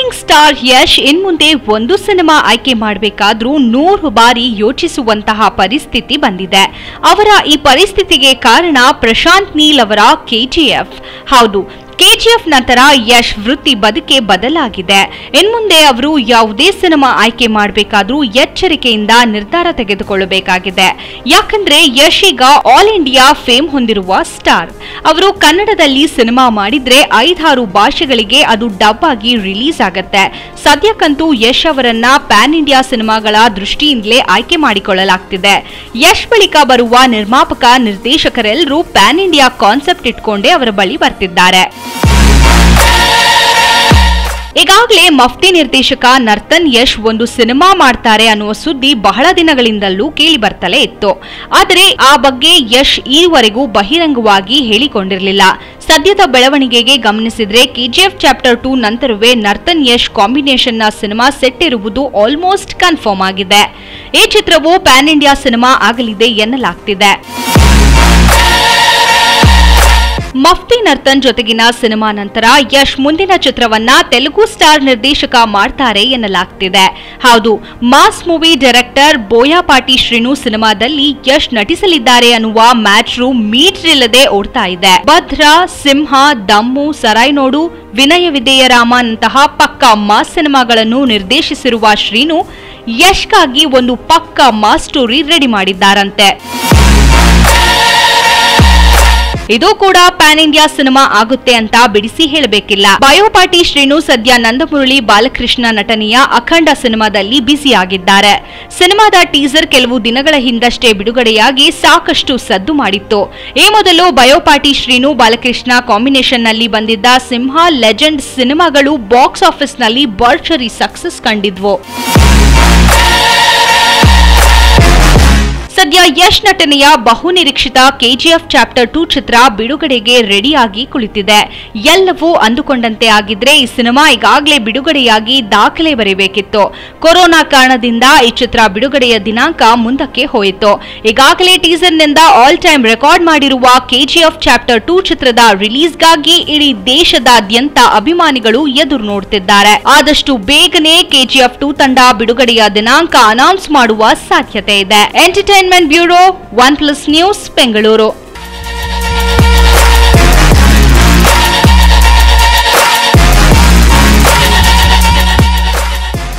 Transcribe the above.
Star Yash ಇನ್ಮುಂದೆ ಒಂದು cinema ಆಯ್ಕೆ ಮಾಡಬೇಕಾದ್ರೂ ನೂರು ಬಾರಿ ಯೋಚಿಸುವಂತಹ ಪರಿಸ್ಥಿತಿ ಬಂದಿದೆ. ಅವರ ಈ ಪರಿಸ್ಥಿತಿಗೆ ಕಾರಣ ಪ್ರಶಾಂತ್ ನೀಲ್ ಅವರ ಕೆಜಿಎಫ್ ಹೌದು ಕೆಜಿಎಫ್ ನಂತರ ಯಶ್ ವೃತ್ತಿ ಬದುಕೆ ಬದಲಾಗಿದೆ. ಇನ್ಮುಂದೆ ಅವರು ಯಾವುದೇ ಸಿನಿಮಾ ಆಯ್ಕೆ ಮಾಡಬೇಕಾದ್ರೂ ಎಚ್ಚರಿಕೆಯಿಂದ ನಿರ್ಧಾರ ತೆಗೆದುಕೊಳ್ಳಬೇಕಾಗಿದೆ. ಯಾಕಂದ್ರೆ ಯಶ್ ಈಗ ಆಲ್ ಇಂಡಿಯಾ ಫೇಮ್ ಹೊಂದಿರುವ ಸ್ಟಾರ್. ಅವರು ಕನ್ನಡದಲ್ಲಿ ಸಿನಿಮಾ ಮಾಡಿದ್ರೆ ಐದಾರು ಭಾಷೆಗಳಿಗೆ ಅದು ಡಬ್ ಆಗಿ ರಿಲೀಸ್ ಆಗತ್ತೆ. ಸದ್ಯಕ್ಕಂತೂ ಯಶ್ ಅವರನ್ನ ಪ್ಯಾನ್ ಇಂಡಿಯಾ ಸಿನಿಮಾಗಳ ದೃಷ್ಟಿಯಿಂದಲೇ ಆಯ್ಕೆ ಮಾಡಿಕೊಳ್ಳಲಾಗ್ತಿದೆ. ಯಶ್ ಬಳಿಕ ಬರುವ ನಿರ್ಮಾಪಕ ನಿರ್ದೇಶಕರೆಲ್ಲರೂ ಪ್ಯಾನ್ ಇಂಡಿಯಾ ಕಾನ್ಸೆಪ್ಟ್ ಇಟ್ಕೊಂಡೇ ಅವರ ಬಳಿ ಬರ್ತಿದ್ದಾರೆ. ಈಗಾಗಲೇ ಮಫ್ತಿ ನಿರ್ದೇಶಕ ನರ್ತನ್ ಯಶ್ ಒಂದು ಸಿನಿಮಾ ಮಾಡ್ತಾರೆ ಅನ್ನುವ ಸುದ್ದಿ ಬಹಳ ದಿನಗಳಿಂದಲೂ ಕೇಳಿ ಬರ್ತಲೇ ಇತ್ತು. ಆದರೆ ಆ ಬಗ್ಗೆ ಯಶ್ ಈವರೆಗೂ ಬಹಿರಂಗವಾಗಿ ಹೇಳಿಕೊಂಡಿರಲಿಲ್ಲ. ಸದ್ಯದ ಬೆಳವಣಿಗೆಗೆ ಗಮನಿಸಿದ್ರೆ ಕೆಜಿಎಫ್ ಚಾಪ್ಟರ್ ಟೂ ನಂತರವೇ ನರ್ತನ್ ಯಶ್ ಕಾಂಬಿನೇಷನ್ನ ಸಿನಿಮಾ ಸೆಟ್ ಇರುವುದು ಆಲ್ಮೋಸ್ಟ್ ಕನ್ಫರ್ಮ್ ಆಗಿದೆ. ಈ ಚಿತ್ರವು ಪ್ಯಾನ್ ಇಂಡಿಯಾ ಸಿನಿಮಾ ಆಗಲಿದೆ ಎನ್ನಲಾಗ್ತಿದೆ. ಮಫ್ತಿ ನರ್ತನ್ ಜೊತೆಗಿನ ಸಿನಿಮಾ ನಂತರ ಯಶ್ ಮುಂದಿನ ಚಿತ್ರವನ್ನ ತೆಲುಗು ಸ್ಟಾರ್ ನಿರ್ದೇಶಕ ಮಾಡ್ತಾರೆ ಎನ್ನಲಾಗ್ತಿದೆ. ಹೌದು, mass movie director Boyapati Srinu ಸಿನಿಮಾದಲ್ಲಿ ಯಶ್ ನಟಿಸಲಿದ್ದಾರೆ ಅನ್ನುವ ಮ್ಯಾಟ್ರು ಮೀಟರ್ ಇಲ್ಲದೆ ಓಡ್ತಾ ಇದೆ. ಭದ್ರ, ಸಿಂಹ, ದಮ್ಮು ಸರಾಯ್ನೋಡು ವಿನಯ ವಿಧೇಯರಾಮನಂತಹ ಪಕ್ಕಾ ಮಾಸ್ ಸಿನಿಮಾಗಳನ್ನು ನಿರ್ದೇಶಿಸಿರುವ ಶ್ರೀನು ಯಶ್ಗಾಗಿ ಒಂದು ಪಕ್ಕಾ ಮಾಸ್ ಸ್ಟೋರಿ ರೆಡಿ ಮಾಡಿದ್ದಾರಂತೆ. ಇದು ಕೂಡ ಪ್ಯಾನ್ ಇಂಡಿಯಾ ಸಿನಿಮಾ ಆಗುತ್ತೆ ಅಂತ ಬಿಡಿಸಿ ಹೇಳಬೇಕಿಲ್ಲ. ಬಯೋಪಾಟಿ ಶ್ರೀನು ಸದ್ಯ ನಂದಮುರಳಿ ಬಾಲಕೃಷ್ಣ ನಟನೆಯ ಅಖಂಡ ಸಿನಿಮಾದಲ್ಲಿ ಬ್ಯುಸಿಯಾಗಿದ್ದಾರೆ. ಸಿನಿಮಾದ ಟೀಸರ್ ಕೆಲವು ದಿನಗಳ ಹಿಂದಷ್ಟೇ ಬಿಡುಗಡೆಯಾಗಿ ಸಾಕಷ್ಟು ಸದ್ದು ಮಾಡಿತ್ತು. ಈ ಮೊದಲು ಬಯೋಪಾಟಿ ಶ್ರೀನು ಬಾಲಕೃಷ್ಣ ಕಾಂಬಿನೇಷನ್ನಲ್ಲಿ ಬಂದಿದ್ದ ಸಿಂಹ, ಲೆಜೆಂಡ್ ಸಿನಿಮಾಗಳು ಬಾಕ್ಸ್ ಆಫೀಸ್ನಲ್ಲಿ ಬರ್ಚರಿ ಸಕ್ಸಸ್ ಕಂಡಿದ್ವು. ಸದ್ಯ ಯಶ್ ನಟನೆಯ ಬಹುನಿರೀಕ್ಷಿತ ಕೆಜಿಎಫ್ ಚಾಪ್ಟರ್ ಟೂ ಚಿತ್ರ ಬಿಡುಗಡೆಗೆ ರೆಡಿಯಾಗಿ ಕುಳಿತಿದೆ. ಎಲ್ಲವೂ ಅಂದುಕೊಂಡಂತೆ ಆಗಿದ್ರೆ ಈ ಸಿನಿಮಾ ಈಗಾಗಲೇ ಬಿಡುಗಡೆಯಾಗಿ ದಾಖಲೆ ಬರೆಯಬೇಕಿತ್ತು ಕೊರೋನಾ ಕಾರಣದಿಂದ ಈ ಚಿತ್ರ ಬಿಡುಗಡೆಯ ದಿನಾಂಕ ಮುಂದಕ್ಕೆ ಹೋಯಿತು. ಈಗಾಗಲೇ ಟೀಸರ್ನಿಂದ ಆಲ್ ಟೈಮ್ ರೆಕಾರ್ಡ್ ಮಾಡಿರುವ ಕೆಜಿಎಫ್ ಚಾಪ್ಟರ್ ಟೂ ಚಿತ್ರದ ರಿಲೀಸ್ಗಾಗಿ ಇಡೀ ದೇಶದಾದ್ಯಂತ ಅಭಿಮಾನಿಗಳು ಎದುರು ನೋಡುತ್ತಿದ್ದಾರೆ ಆದಷ್ಟು ಬೇಗನೆ ಕೆಜಿಎಫ್ ಟೂ ತಂಡ ಬಿಡುಗಡೆಯ ದಿನಾಂಕ ಅನೌನ್ಸ್ ಮಾಡುವ ಸಾಧ್ಯತೆ ಇದೆ. Entertainment bureau One Plus news Bengaluru.